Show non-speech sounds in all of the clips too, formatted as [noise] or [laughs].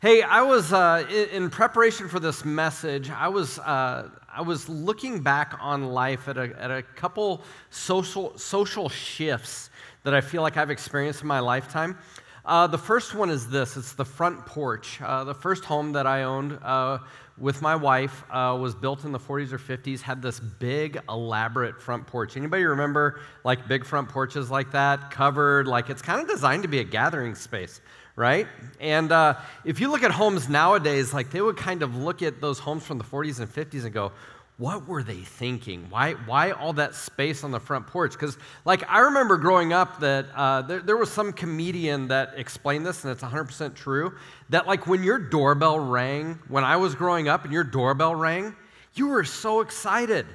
Hey, I was uh, in, preparation for this message. I was uh, I was looking back on life at a, at a couple social social shifts that I feel like I've experienced in my lifetime. Uh, the first one is this: it's the front porch. Uh, the first home that I owned uh, with my wife uh, was built in the 40s or 50s. Had this big, elaborate front porch. Anybody remember like big front porches like that, covered? Like it's kind of designed to be a gathering space right? And uh, if you look at homes nowadays, like they would kind of look at those homes from the 40s and 50s and go, what were they thinking? Why, why all that space on the front porch? Because, like, I remember growing up that uh, there, there was some comedian that explained this, and it's 100% true, that, like, when your doorbell rang, when I was growing up and your doorbell rang, you were so excited.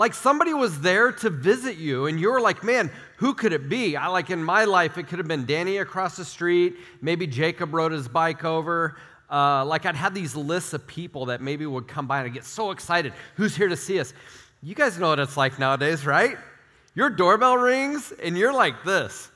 Like somebody was there to visit you, and you were like, man, who could it be? I like in my life, it could have been Danny across the street. Maybe Jacob rode his bike over. Uh, like I'd have these lists of people that maybe would come by and I'd get so excited. Who's here to see us? You guys know what it's like nowadays, right? Your doorbell rings and you're like this.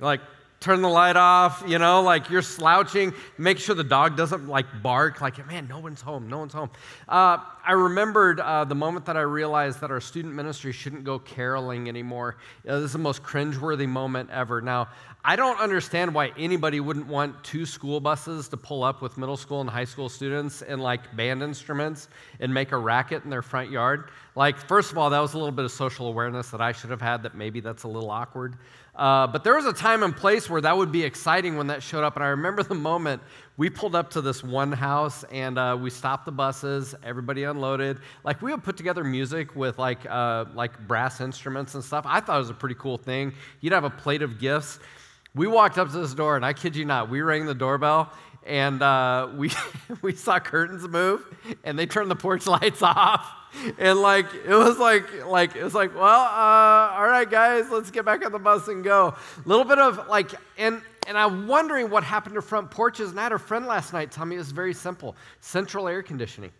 Like, turn the light off, you know, like you're slouching, make sure the dog doesn't like bark, like, man, no one's home, no one's home. Uh, I remembered uh, the moment that I realized that our student ministry shouldn't go caroling anymore. Uh, this is the most cringeworthy moment ever. Now, I don't understand why anybody wouldn't want two school buses to pull up with middle school and high school students and like band instruments and make a racket in their front yard. Like, first of all, that was a little bit of social awareness that I should have had that maybe that's a little awkward. Uh, but there was a time and place where that would be exciting when that showed up. And I remember the moment we pulled up to this one house and uh, we stopped the buses, everybody unloaded. Like we would put together music with like, uh, like brass instruments and stuff. I thought it was a pretty cool thing. You'd have a plate of gifts. We walked up to this door, and I kid you not, we rang the doorbell, and uh, we, [laughs] we saw curtains move, and they turned the porch lights [laughs] off. And like it was like like it was like well uh, all right guys let's get back on the bus and go. A little bit of like and and i'm wondering what happened to front porches. And i had a friend last night tell me it was very simple central air conditioning.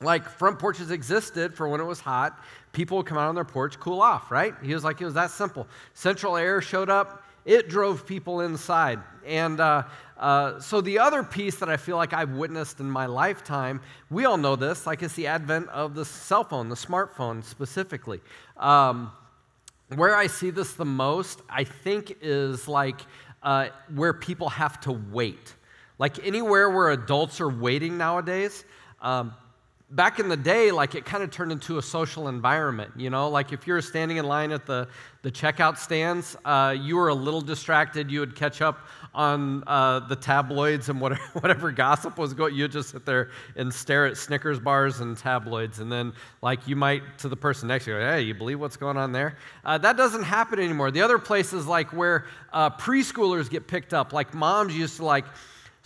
Like front porches existed for when it was hot. People would come out on their porch cool off right? He was like it was that simple. Central air showed up it drove people inside and uh, uh, so, the other piece that I feel like I've witnessed in my lifetime, we all know this, like it's the advent of the cell phone, the smartphone specifically. Um, where I see this the most, I think, is like uh, where people have to wait. Like anywhere where adults are waiting nowadays, um, back in the day, like it kind of turned into a social environment, you know? Like if you were standing in line at the, the checkout stands, uh, you were a little distracted. You would catch up on uh, the tabloids and whatever, [laughs] whatever gossip was going. You'd just sit there and stare at Snickers bars and tabloids. And then, like, you might, to the person next to you, hey, you believe what's going on there? Uh, that doesn't happen anymore. The other places, like where uh, preschoolers get picked up, like moms used to, like,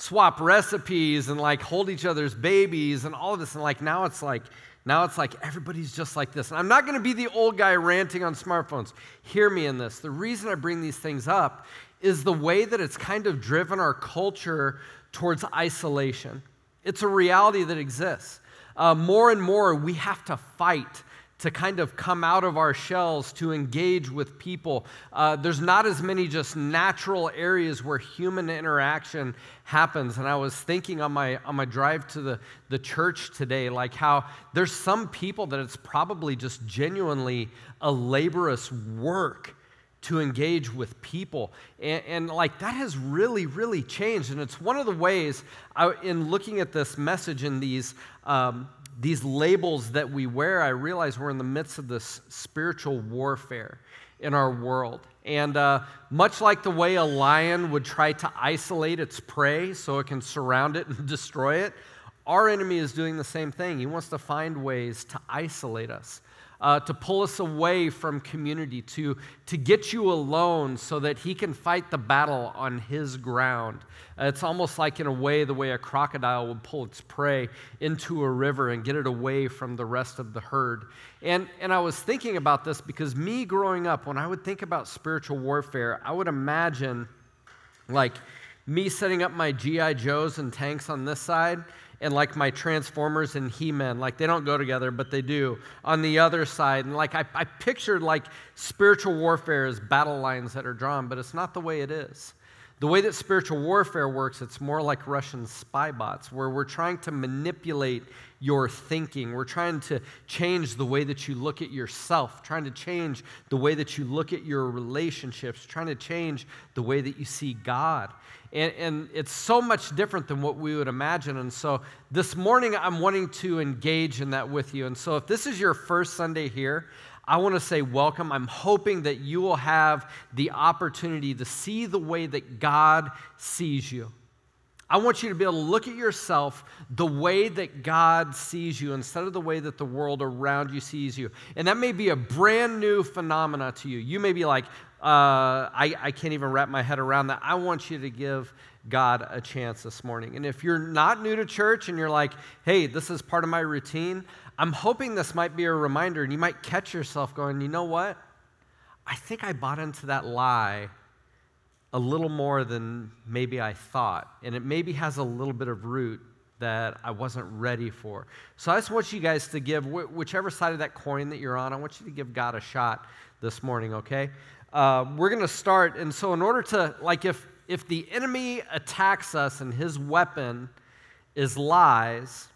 swap recipes and like hold each other's babies and all of this. And like now it's like, now it's like everybody's just like this. And I'm not going to be the old guy ranting on smartphones. Hear me in this. The reason I bring these things up is the way that it's kind of driven our culture towards isolation. It's a reality that exists. Uh, more and more, we have to fight to kind of come out of our shells to engage with people. Uh, there's not as many just natural areas where human interaction happens. And I was thinking on my, on my drive to the, the church today, like how there's some people that it's probably just genuinely a laborious work to engage with people. And, and, like that has really, really changed. And it's one of the ways I, in looking at this message in these um, these labels that we wear, I realize we're in the midst of this spiritual warfare in our world. And uh, much like the way a lion would try to isolate its prey so it can surround it [laughs] and destroy it, our enemy is doing the same thing. He wants to find ways to isolate us uh, to pull us away from community, to, to get you alone so that he can fight the battle on his ground. It's almost like, in a way, the way a crocodile would pull its prey into a river and get it away from the rest of the herd. And, and I was thinking about this because me growing up, when I would think about spiritual warfare, I would imagine like me setting up my G.I. Joes and tanks on this side and like my Transformers and He Man. Like they don't go together, but they do on the other side. And like I, I pictured like spiritual warfare as battle lines that are drawn, but it's not the way it is. The way that spiritual warfare works, it's more like Russian spy bots, where we're trying to manipulate your thinking. We're trying to change the way that you look at yourself, trying to change the way that you look at your relationships, trying to change the way that you see God. And, and, it's so much different than what we would imagine. And so this morning, I'm wanting to engage in that with you. And so if this is your first Sunday here, I want to say welcome. I'm hoping that you will have the opportunity to see the way that God sees you. I want you to be able to look at yourself the way that God sees you instead of the way that the world around you sees you. And that may be a brand new phenomena to you. You may be like, uh, I, I can't even wrap my head around that. I want you to give God a chance this morning. And if you're not new to church and you're like, hey, this is part of my routine, I'm hoping this might be a reminder and you might catch yourself going, you know what? I think I bought into that lie a little more than maybe I thought. And it maybe has a little bit of root that I wasn't ready for. So I just want you guys to give, whichever side of that coin that you're on, I want you to give God a shot this morning, okay? Uh, we're going to start. And so, in order to, like, if, if the enemy attacks us and his weapon is lies,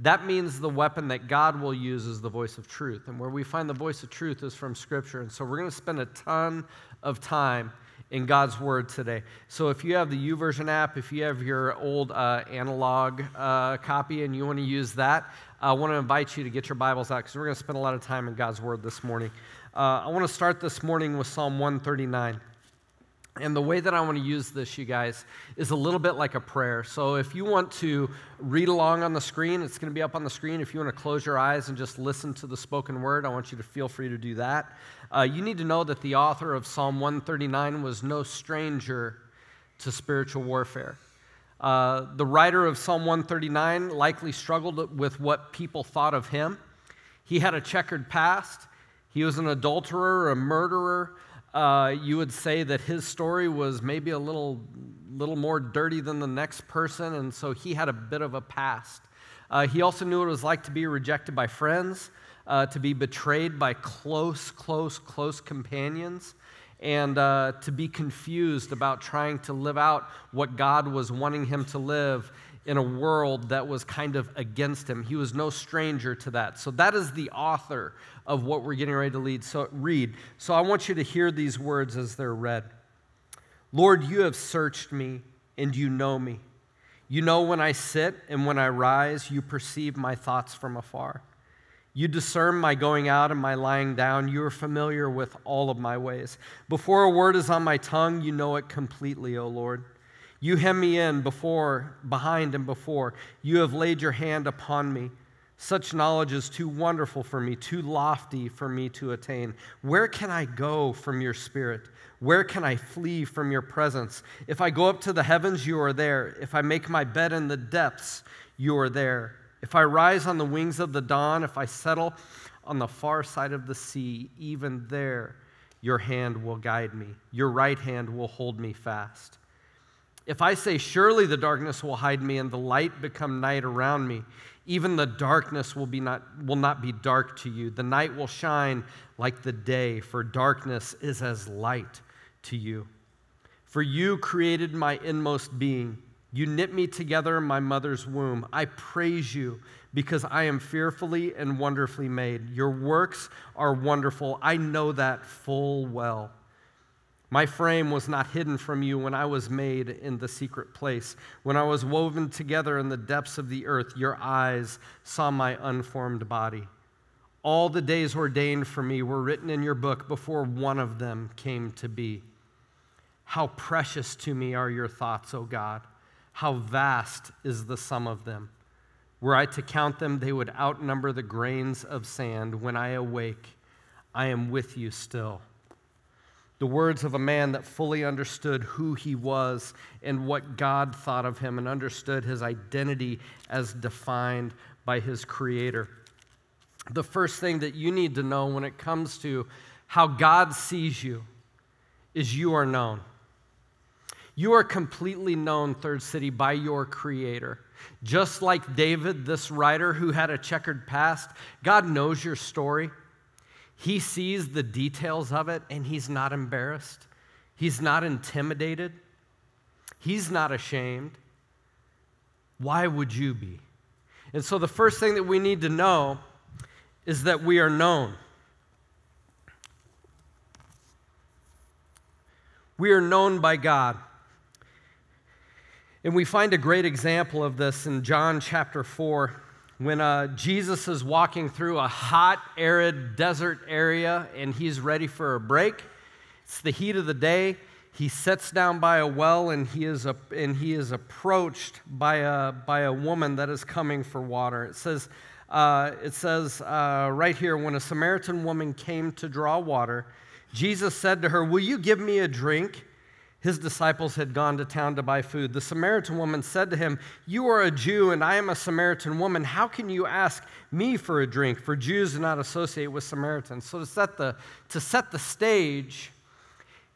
that means the weapon that God will use is the voice of truth. And where we find the voice of truth is from Scripture. And so, we're going to spend a ton of time in God's Word today. So if you have the YouVersion app, if you have your old uh, analog uh, copy and you want to use that, I want to invite you to get your Bibles out because we're going to spend a lot of time in God's Word this morning. Uh, I want to start this morning with Psalm 139. And the way that I want to use this, you guys, is a little bit like a prayer. So if you want to read along on the screen, it's going to be up on the screen. If you want to close your eyes and just listen to the spoken word, I want you to feel free to do that. Uh, you need to know that the author of Psalm 139 was no stranger to spiritual warfare. Uh, the writer of Psalm 139 likely struggled with what people thought of him. He had a checkered past. He was an adulterer, a murderer, uh, you would say that his story was maybe a little, little more dirty than the next person, and so he had a bit of a past. Uh, he also knew what it was like to be rejected by friends, uh, to be betrayed by close, close, close companions, and uh, to be confused about trying to live out what God was wanting him to live in a world that was kind of against him. He was no stranger to that. So that is the author of what we're getting ready to lead, so, read. So I want you to hear these words as they're read. Lord, you have searched me and you know me. You know when I sit and when I rise, you perceive my thoughts from afar. You discern my going out and my lying down. You are familiar with all of my ways. Before a word is on my tongue, you know it completely, O Lord. You hem me in before, behind, and before. You have laid your hand upon me. Such knowledge is too wonderful for me, too lofty for me to attain. Where can I go from your spirit? Where can I flee from your presence? If I go up to the heavens, you are there. If I make my bed in the depths, you are there. If I rise on the wings of the dawn, if I settle on the far side of the sea, even there your hand will guide me. Your right hand will hold me fast. If I say, Surely the darkness will hide me and the light become night around me, even the darkness will, be not, will not be dark to you. The night will shine like the day, for darkness is as light to you. For you created my inmost being. You knit me together in my mother's womb. I praise you because I am fearfully and wonderfully made. Your works are wonderful. I know that full well. My frame was not hidden from you when I was made in the secret place. When I was woven together in the depths of the earth, your eyes saw my unformed body. All the days ordained for me were written in your book before one of them came to be. How precious to me are your thoughts, O God. How vast is the sum of them. Were I to count them, they would outnumber the grains of sand. When I awake, I am with you still the words of a man that fully understood who he was and what God thought of him and understood his identity as defined by his creator. The first thing that you need to know when it comes to how God sees you is you are known. You are completely known, Third City, by your creator. Just like David, this writer who had a checkered past, God knows your story. He sees the details of it and he's not embarrassed. He's not intimidated. He's not ashamed. Why would you be? And so, the first thing that we need to know is that we are known. We are known by God. And we find a great example of this in John chapter 4 when uh, Jesus is walking through a hot, arid desert area and he's ready for a break. It's the heat of the day. He sits down by a well and he is, a, and he is approached by a, by a woman that is coming for water. It says, uh, it says uh, right here when a Samaritan woman came to draw water, Jesus said to her, Will you give me a drink? His disciples had gone to town to buy food. The Samaritan woman said to him, You are a Jew, and I am a Samaritan woman. How can you ask me for a drink? For Jews do not associate with Samaritans. So, to set the, to set the stage,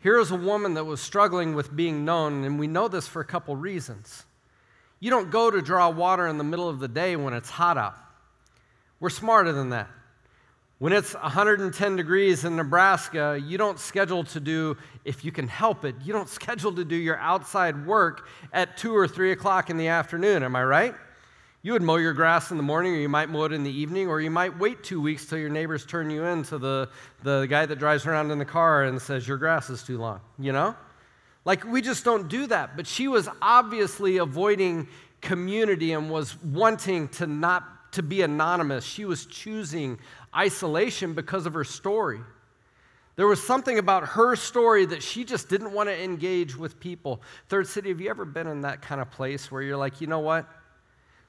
here is a woman that was struggling with being known, and we know this for a couple reasons. You don't go to draw water in the middle of the day when it's hot out. We're smarter than that. When it's 110 degrees in Nebraska, you don't schedule to do, if you can help it, you don't [laughs] schedule to do your outside work at 2 or 3 o'clock in the afternoon. Am I right? You would mow your grass in the morning, or you might mow it in the evening, or you might wait two weeks till your neighbors turn you in to the, the guy that drives around in the car and says, Your grass is too long, you know? Like, we just don't do that. But she was obviously avoiding community and was wanting to not to be anonymous. She was choosing isolation because of her story. There was something about her story that she just didn't want to engage with people. Third City, have you ever been in that kind of place where you're like, you know what?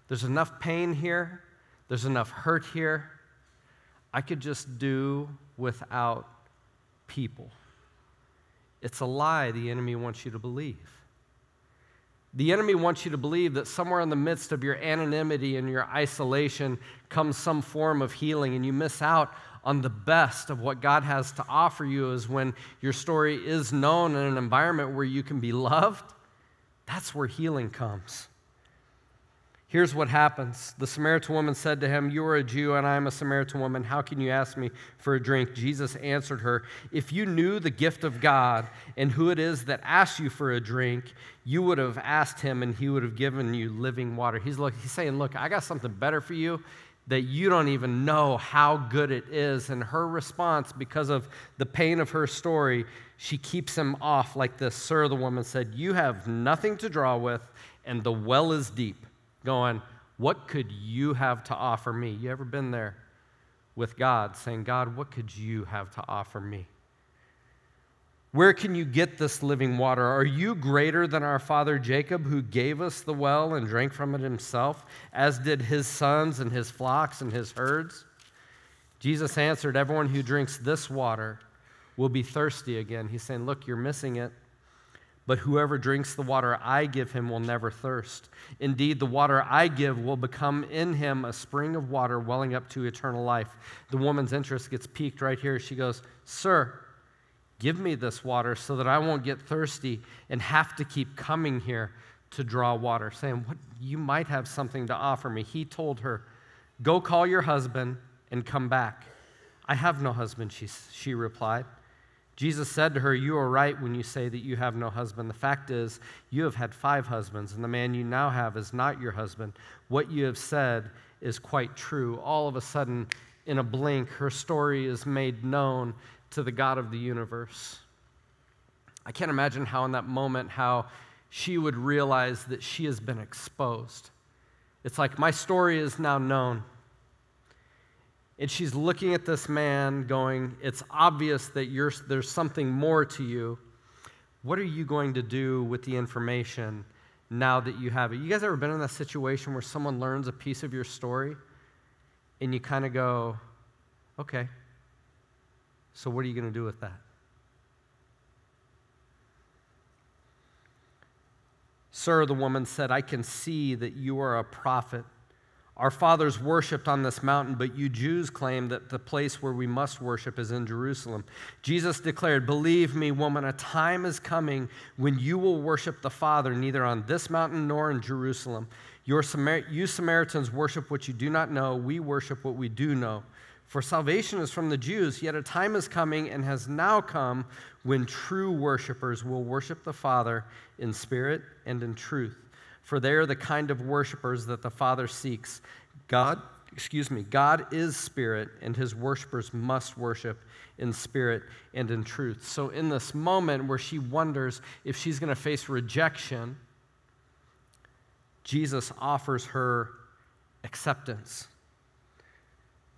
There's enough pain here, there's enough hurt here. I could just do without people. It's a lie the enemy wants you to believe. The enemy wants you to believe that somewhere in the midst of your anonymity and your isolation comes some form of healing, and you miss out on the best of what God has to offer you is when your story is known in an environment where you can be loved. That's where healing comes. Here's what happens. The Samaritan woman said to him, You are a Jew, and I am a Samaritan woman. How can you ask me for a drink? Jesus answered her, If you knew the gift of God and who it is that asks you for a drink, you would have asked him, and he would have given you living water. He's, look, he's saying, Look, I got something better for you that you don't even know how good it is. And her response, because of the pain of her story, she keeps him off like this. Sir, the woman said, You have nothing to draw with, and the well is deep going, What could you have to offer me? You ever been there with God saying, God, what could you have to offer me? Where can you get this living water? Are you greater than our father Jacob, who gave us the well and drank from it himself, as did his sons and his flocks and his herds? Jesus answered, Everyone who drinks this water will be thirsty again. He's saying, Look, you're missing it. But whoever drinks the water I give him will never thirst. Indeed, the water I give will become in him a spring of water welling up to eternal life. The woman's interest gets piqued right here. She goes, Sir, give me this water so that I won't get thirsty and have to keep coming here to draw water, saying, what, You might have something to offer me. He told her, Go call your husband and come back. I have no husband, she, she replied. Jesus said to her, You are right when you say that you have no husband. The fact is, you have had five husbands, and the man you now have is not your husband. What you have said is quite true. All of a sudden, in a blink, her story is made known to the God of the universe. I can't imagine how, in that moment, how she would realize that she has been exposed. It's like, my story is now known. And she's looking at this man, going, It's obvious that there's something more to you. What are you going to do with the information now that you have it? You guys ever been in that situation where someone learns a piece of your story and you kind of go, Okay, so what are you going to do with that? Sir, the woman said, I can see that you are a prophet. Our fathers worshiped on this mountain, but you Jews claim that the place where we must worship is in Jerusalem. Jesus declared, Believe me, woman, a time is coming when you will worship the Father neither on this mountain nor in Jerusalem. Your Samar- you Samaritans worship what you do not know. We worship what we do know, For salvation is from the Jews, yet a time is coming and has now come when true worshipers will worship the Father in spirit and in truth. For they are the kind of worshipers that the Father seeks. God, excuse me, God is spirit, and his worshipers must worship in spirit and in truth. So, in this moment where she wonders if she's going to face rejection, Jesus offers her acceptance.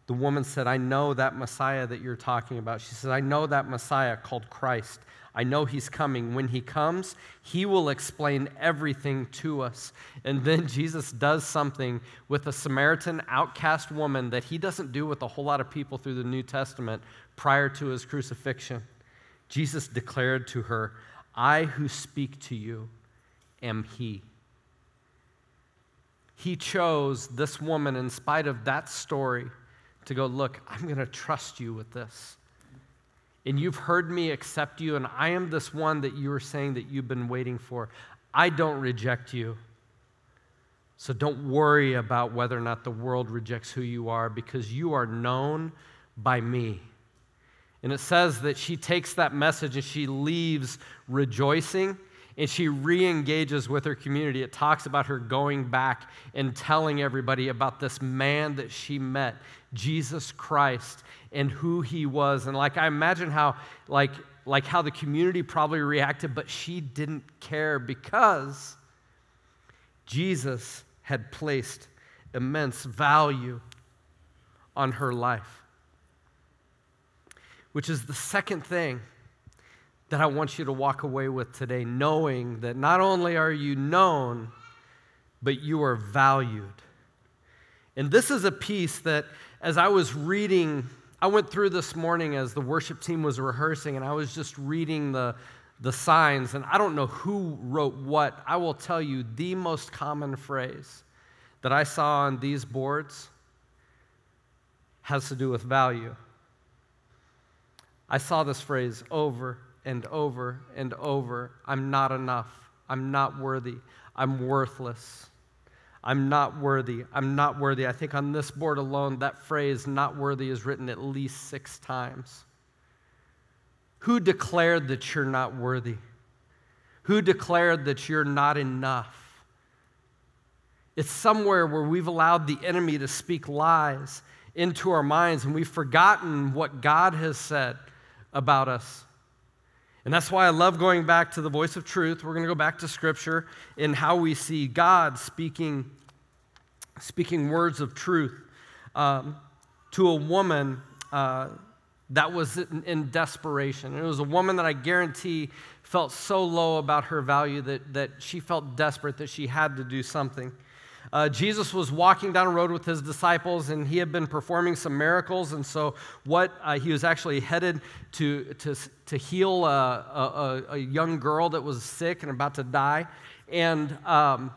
The woman said, I know that Messiah that you're talking about. She said, I know that Messiah called Christ. I know he's coming. When he comes, he will explain everything to us. And then [laughs] Jesus does something with a Samaritan outcast woman that he doesn't do with a whole lot of people through the New Testament prior to his crucifixion. Jesus declared to her, I who speak to you am he. He chose this woman in spite of that story to go, Look, I'm going to trust you with this. And you've heard me accept you, and I am this one that you are saying that you've been waiting for. I don't reject you. So don't worry about whether or not the world rejects who you are because you are known by me. And it says that she takes that message and she leaves rejoicing and she re engages with her community. It talks about her going back and telling everybody about this man that she met, Jesus Christ, and who he was. And like I imagine how, like, like how the community probably reacted, but she didn't care because Jesus had placed immense value on her life. Which is the second thing that I want you to walk away with today, knowing that not only are you known, but you are valued. And this is a piece that, as I was reading, I went through this morning as the worship team was rehearsing, and I was just reading the, the signs, and I don't know who wrote what. I will tell you the most common phrase that I saw on these boards has to do with value. I saw this phrase over and over and over I'm not enough. I'm not worthy. I'm worthless. I'm not worthy. I'm not worthy. I think on this board alone, that phrase, not worthy, is written at least six times. Who declared that you're not worthy? Who declared that you're not enough? It's somewhere where we've allowed the enemy to speak lies into our minds and we've forgotten what God has said about us. And that's why I love going back to the voice of truth. We're going to go back to scripture in how we see God speaking, speaking words of truth um, to a woman uh, that was in, in desperation. It was a woman that I guarantee felt so low about her value that, that she felt desperate that she had to do something. Uh, Jesus was walking down a road with his disciples, and he had been performing some miracles. And so, what uh, he was actually headed to, to, to heal a, a, a, young girl that was sick and about to die. And um,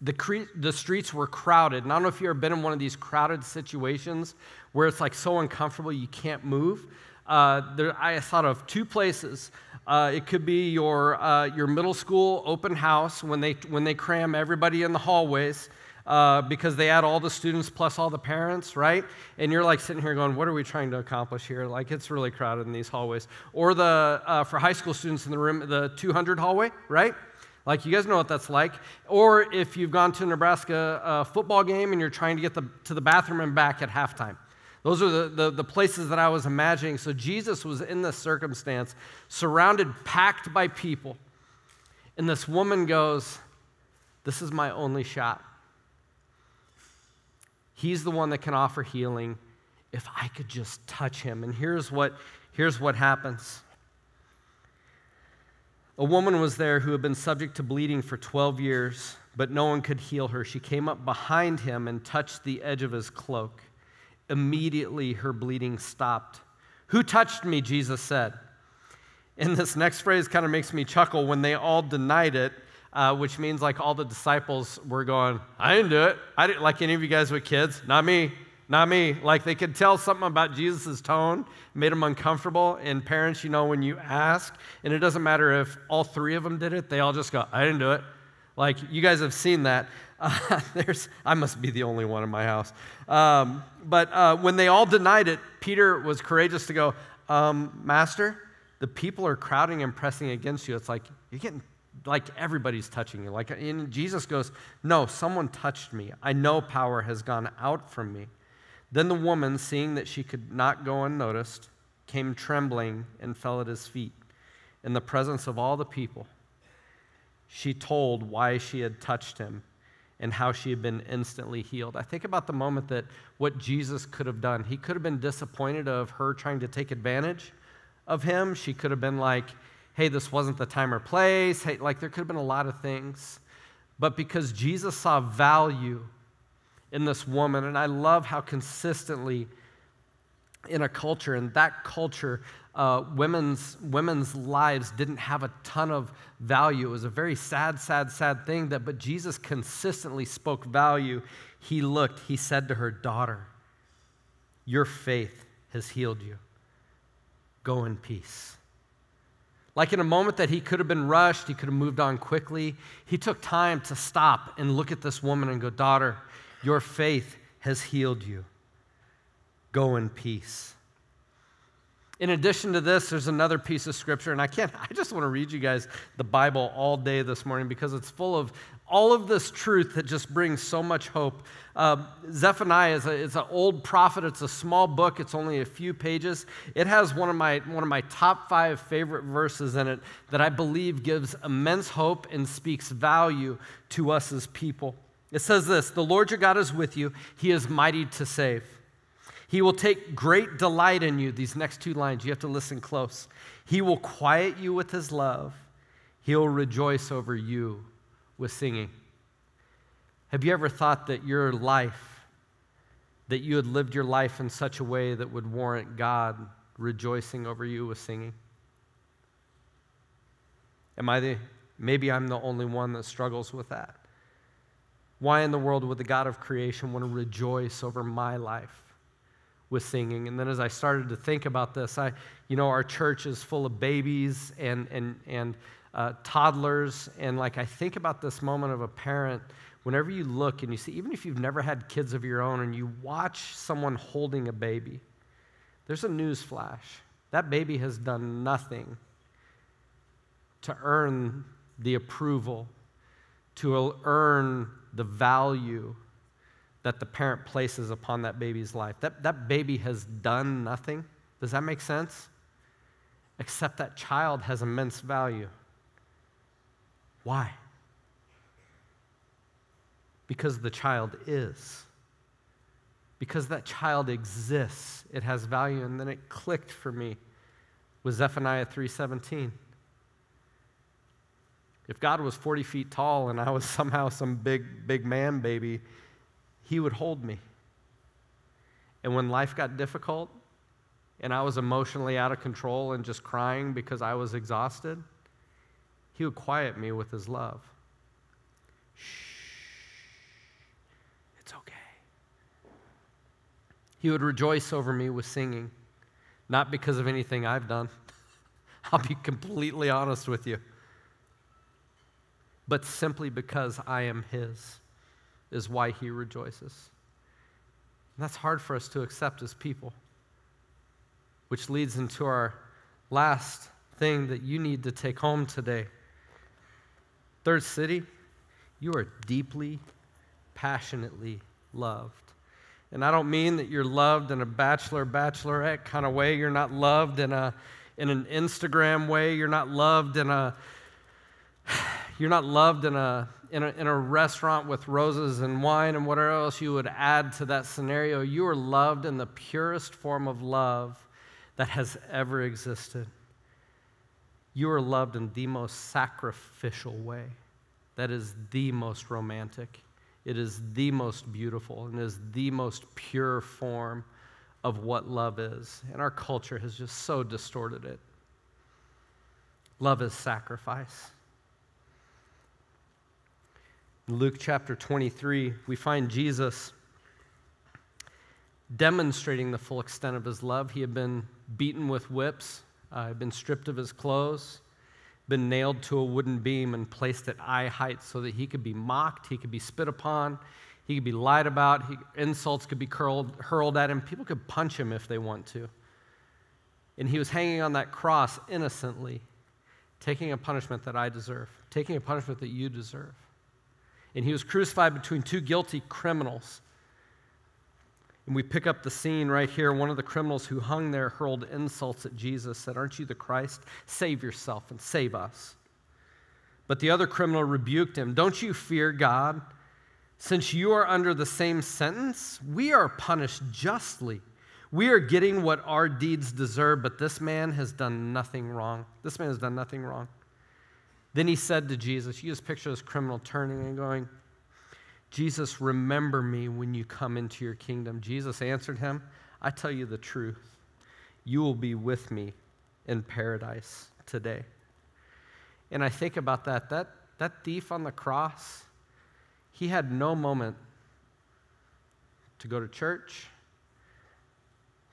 the, cre- the streets were crowded. And I don't know if you've ever been in one of these crowded situations where it's like so uncomfortable you can't move. Uh, there, I thought of two places. Uh, it could be your, uh, your middle school open house when they, when they cram everybody in the hallways uh, because they add all the students plus all the parents, right? And you're like sitting here going, what are we trying to accomplish here? Like it's really crowded in these hallways. Or the, uh, for high school students in the room, the 200 hallway, right? Like, you guys know what that's like. Or if you've gone to a Nebraska uh, football game and you're trying to get the, to the bathroom and back at halftime. Those are the, the, the, places that I was imagining. So Jesus was in this circumstance, surrounded, packed by people. And this woman goes, This is my only shot. He's the one that can offer healing if I could just touch him. And here's what, here's what happens. A woman was there who had been subject to bleeding for 12 years, but no one could heal her. She came up behind him and touched the edge of his cloak. Immediately, her bleeding stopped. Who touched me? Jesus said. And this next phrase kind of makes me chuckle when they all denied it uh, which means like all the disciples were going, I didn't do it. I didn't like any of you guys with kids. Not me. Not me. Like they could tell something about Jesus' tone made them uncomfortable. And parents, you know, when you ask, and it doesn't matter if all three of them did it, they all just go, I didn't do it. Like, you guys have seen that. Uh, [laughs] there's, I must be the only one in my house. Um, but uh, when they all denied it, Peter was courageous to go, um, Master, the people are crowding and pressing against you. It's like, you're getting, like, everybody's touching you. Like, and Jesus goes, No, someone touched me. I know power has gone out from me. Then the woman, seeing that she could not go unnoticed, came trembling and fell at his feet in the presence of all the people. She told why she had touched him and how she had been instantly healed. I think about the moment that what Jesus could have done. He could have been disappointed of her trying to take advantage of him. She could have been like, hey, this wasn't the time or place. Hey, like there could have been a lot of things. But because Jesus saw value in this woman, and I love how consistently in a culture, in that culture, uh, women's, women's lives didn't have a ton of value. It was a very sad, sad, sad thing that, but Jesus consistently spoke value. He looked, he said to her, Daughter, your faith has healed you. Go in peace. Like in a moment that he could have been rushed, he could have moved on quickly, he took time to stop and look at this woman and go, Daughter, your faith has healed you. Go in peace. In addition to this, there's another piece of scripture, and I can't, [laughs] I just want to read you guys the Bible all day this morning because it's full of all of this truth that just brings so much hope. Uh, Zephaniah is, a, it's an old prophet. It's a small book. It's only a few pages. It has one of my one of my top five favorite verses in it that I believe gives immense hope and speaks value to us as people. It says this: "The Lord your God is with you. He is mighty to save." He will take great delight in you. These next two lines, you have to listen close. He will quiet you with his love. He'll rejoice over you with singing. Have you ever thought that your life, that you had lived your life in such a way that would warrant God rejoicing over you with singing? Am I the, maybe I'm the only one that struggles with that. Why in the world would the God of creation want to rejoice over my life? with singing. And then as I started to think about this, I, you know, our church is full of babies and, and, and uh, toddlers. And like I think about this moment of a parent, whenever you look and you see, even if you've never had kids of your own and you watch someone holding a baby, there's a news flash. That baby has done nothing to earn the approval, to earn the value that the parent places upon that baby's life. That, that baby has done nothing. Does that make sense? Except that child has immense value. Why? Because the child is. Because that child exists, it has value. And then it clicked for me with Zephaniah 3:17. If God was 40 feet tall and I was [laughs] somehow some big, big man baby, he would hold me. And when life got difficult and I was emotionally out of control and just crying because I was exhausted, He would quiet me with His love. Shh, it's okay. He would rejoice over me with singing, not because of anything I've done. [laughs] I'll be completely honest with you. But simply because I am His is why he rejoices. And that's hard for us to accept as people, which leads into our last thing that you need to take home today. Third city, you are deeply, passionately loved. And I don't mean that you're loved in a bachelor, bachelorette kind of way. You're not loved in, a, in an Instagram way. You're not loved in a, you're not loved in a in a, in a restaurant with roses and wine and whatever else you would add to that scenario, you are loved in the purest form of love that has ever existed. You are loved in the most sacrificial way. That is the most romantic. It is the most beautiful and is the most pure form of what love is. And our culture has just so distorted it. Love is sacrifice. In Luke chapter 23, we find Jesus demonstrating the full extent of his love. He had been beaten with whips, uh, been stripped of his clothes, been nailed to a wooden beam and placed at eye height so that he could be mocked, he could be spit upon, he could be lied about, he, insults could be curled, hurled at him. People could punch him if they want to. And he was hanging on that cross innocently, taking a punishment that I deserve, taking a punishment that you deserve. And he was crucified between two guilty criminals. And we pick up the scene right here. One of the criminals who hung there hurled insults at Jesus, said, Aren't you the Christ? Save yourself and save us. But the other criminal rebuked him, Don't you fear God? Since you are under the same sentence, we are punished justly. We are getting what our deeds deserve, but this man has done nothing wrong. This man has done nothing wrong. Then he said to Jesus, You just picture this criminal turning and going, Jesus, remember me when you come into your kingdom. Jesus answered him, I tell you the truth. You will be with me in paradise today. And I think about that. That, that thief on the cross, he had no moment to go to church,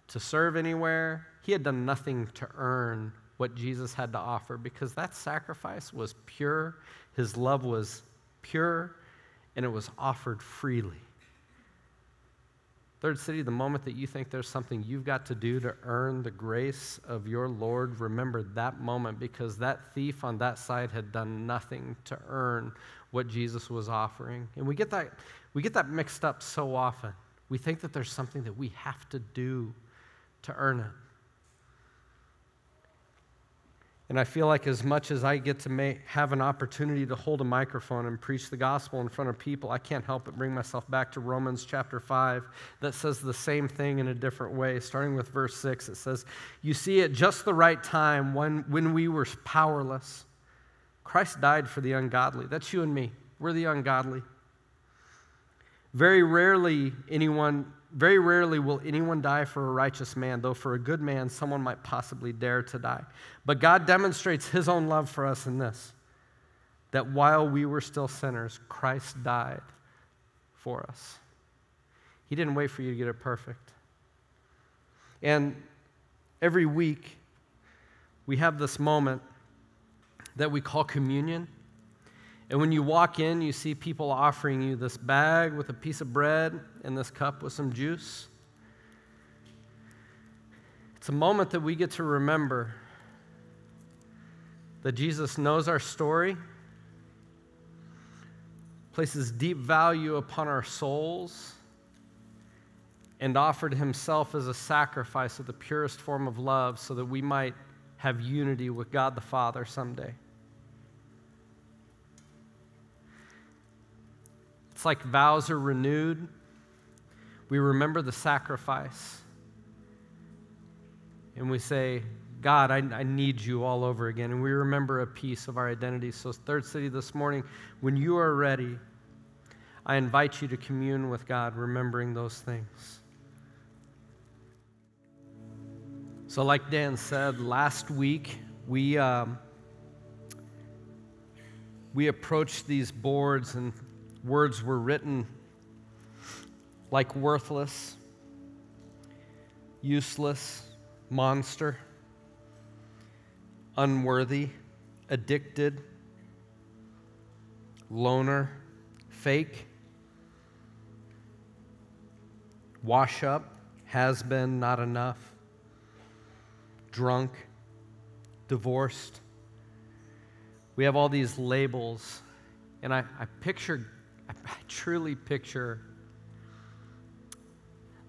to serve anywhere. He had done nothing to earn what Jesus had to offer because that sacrifice was pure, his love was pure, and it was offered freely. Third City, the moment that you think there's something you've got to do to earn the grace of your Lord, remember that moment because that thief on that side had done nothing to earn what Jesus was offering. And we get that, we get that mixed up so often. We think that there's something that we have to do to earn it. And I feel like as much as I get to make, have an opportunity to hold a microphone and preach the gospel in front of people, I can't help but bring myself back to Romans chapter 5 that says the same thing in a different way. Starting with verse 6, it says, You see, at just the right time, when, when we were powerless, Christ died for the ungodly. That's you and me. We're the ungodly. Very rarely anyone very rarely will anyone die for a righteous man, though for a good man, someone might possibly dare to die. But God demonstrates his own love for us in this that while we were still sinners, Christ died for us. He didn't wait for you to get it perfect. And every week, we have this moment that we call communion. And when you walk in, you see people offering you this bag with a piece of bread and this cup with some juice. It's a moment that we get to remember that Jesus knows our story, places deep value upon our souls, and offered himself as a sacrifice of the purest form of love so that we might have unity with God the Father someday. It's like vows are renewed. We remember the sacrifice. And we say, God, I, I, need you all over again. And we remember a piece of our identity. So, Third City this morning, when you are ready, I invite you to commune with God, remembering those things. So, like Dan said, last week we, um, we approached these boards and words were written like worthless, useless, monster, unworthy, addicted, loner, fake, wash up, has been, not enough, drunk, divorced. We have all these labels, and I, I picture I [laughs] truly picture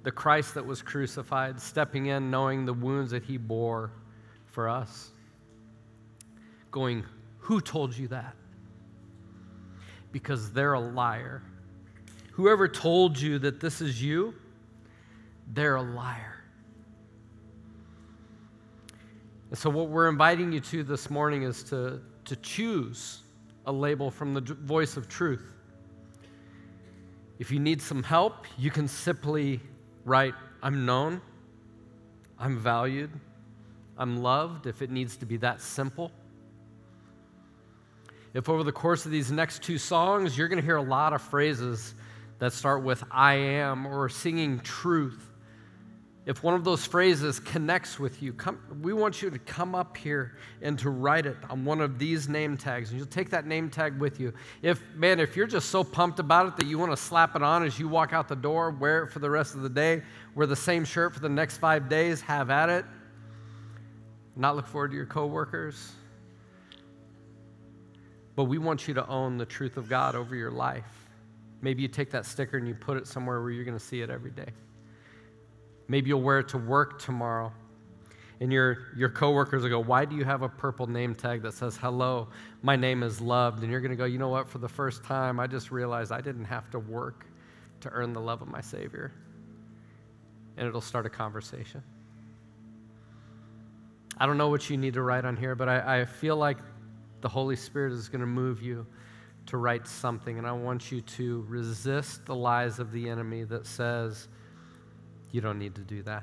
the Christ that was crucified stepping in, knowing the wounds that he bore for us, going, Who told you that? Because they're a liar. Whoever told you that this is you, they're a liar. And so, what we're inviting you to this morning is to, to choose a label from the voice of truth. If you need some help, you can simply write, I'm known, I'm valued, I'm loved, if it needs to be that simple. If over the course of these next two songs, you're going to hear a lot of phrases that start with I am or singing truth, If one of those phrases connects with you, come, we want you to come up here and to write it on one of these name tags. And you'll take that name tag with you. If, man, if you're just so pumped about it that you want to slap it on as you walk out the door, wear it for the rest of the day, wear the same shirt for the next five days, have at it. Not look forward to your coworkers. But we want you to own the truth of God over your life. Maybe you take that sticker and you put it somewhere where you're going to see it every day. Maybe you'll wear it to work tomorrow. And your, your coworkers will go, Why do you have a purple name tag that says, Hello, my name is loved? And you're going to go, You know what? For the first time, I just realized I didn't have to work to earn the love of my Savior. And it'll start a conversation. I don't know what you need to write on here, but I, I feel like the Holy Spirit is going to move you to write something. And I want you to resist the lies of the enemy that says, you don't need to do that.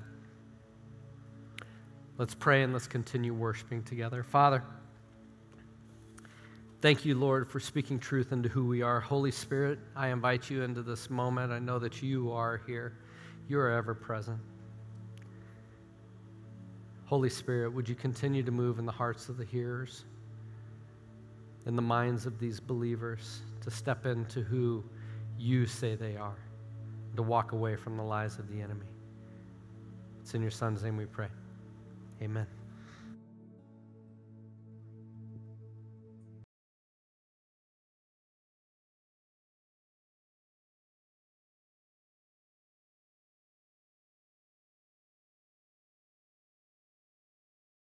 Let's pray and let's continue worshiping together. Father, thank you, Lord, for speaking truth into who we are. Holy Spirit, I invite you into this moment. I know that you are here, you are ever present. Holy Spirit, would you continue to move in the hearts of the hearers, in the minds of these believers, to step into who you say they are, to walk away from the lies of the enemy? It's in your Son's name we pray. Amen.